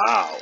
Wow.